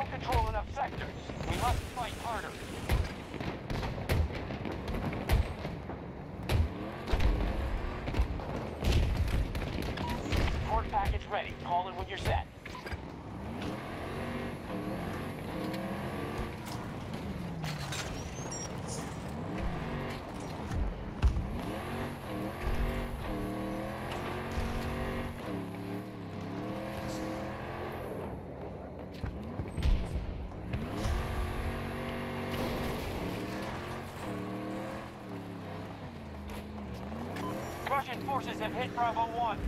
don't control enough sectors. We must fight harder. Support package ready. Call it when you're set. Russian forces have hit Bravo 1.